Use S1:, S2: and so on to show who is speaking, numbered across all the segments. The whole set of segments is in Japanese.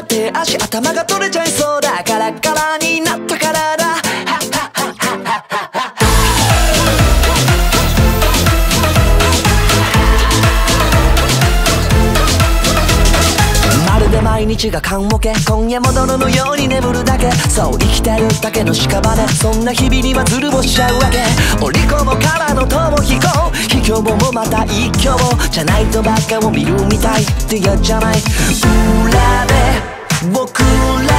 S1: 足頭が取れちゃいそうだカラカラになったからだ。まるで毎日が棺桶今夜も泥のように眠るだけ。そう生きてるだけの屍そんな日々にはずるぼしちゃうわけ。折り込むからの逃避行卑怯もまた一挙じゃないとばっかを見るみたいって嫌じゃない。裏僕ら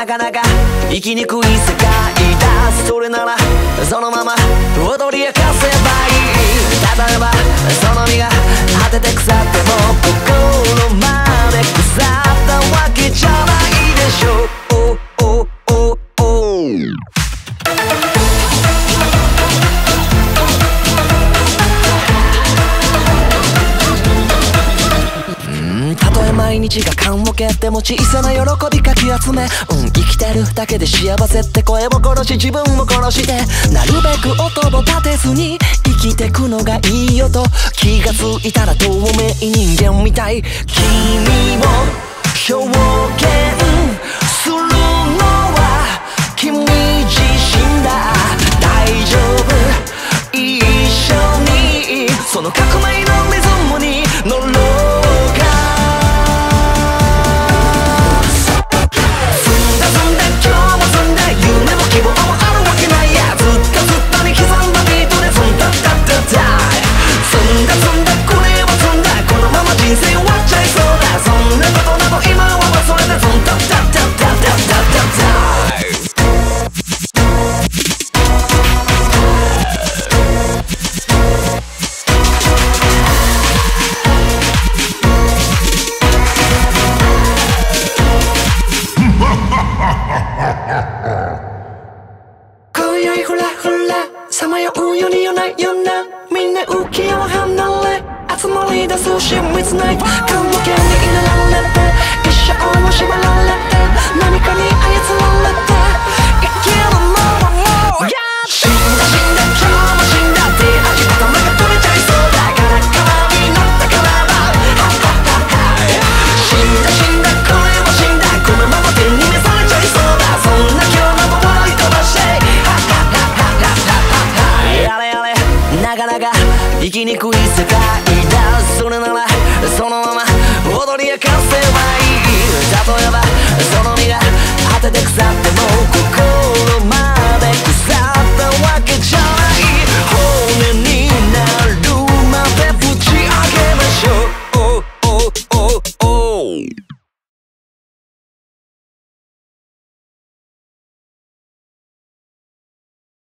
S1: なかなか生きにくい世界だ。それならそのまま踊り明かせばいい。例えばその身が果てて腐っても心までえ毎日が棺桶でも小さな喜びかき集め。うん生きてるだけで幸せって声を殺し自分を殺し。てなるべく音を立てずに生きてくのがいいよと気がついたら透明人間みたい。君も表現今宵ふらふらさまようように夜な夜な。みんな浮世を離れ。集まり出す親密な棺桶に入れられて。一生を縛られかなか生きにくい世界だ。それならそのまま踊り明かせばいい。